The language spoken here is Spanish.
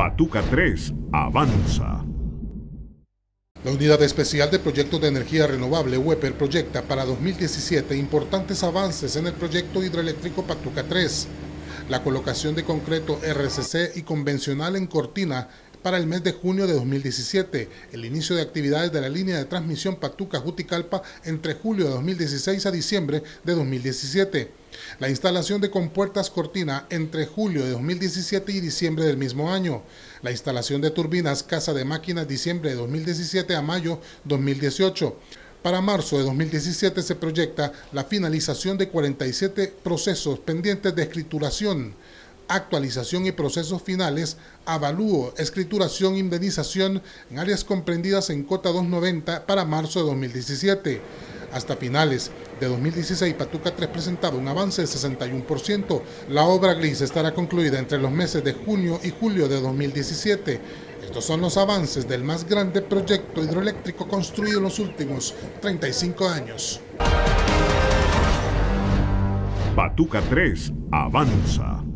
Batuca 3 avanza. La Unidad Especial de Proyectos de Energía Renovable, WEPER, proyecta para 2017 importantes avances en el proyecto hidroeléctrico Patuca 3. La colocación de concreto RCC y convencional en Cortina para el mes de junio de 2017, el inicio de actividades de la línea de transmisión Patuca-Juticalpa entre julio de 2016 a diciembre de 2017, la instalación de compuertas cortina entre julio de 2017 y diciembre del mismo año, la instalación de turbinas Casa de Máquinas diciembre de 2017 a mayo 2018, para marzo de 2017 se proyecta la finalización de 47 procesos pendientes de escrituración, actualización y procesos finales, avalúo, escrituración, indemnización en áreas comprendidas en cota 290 para marzo de 2017. Hasta finales de 2016, Patuca 3 presentaba un avance del 61%. La obra gris estará concluida entre los meses de junio y julio de 2017. Estos son los avances del más grande proyecto hidroeléctrico construido en los últimos 35 años. Patuca 3 avanza.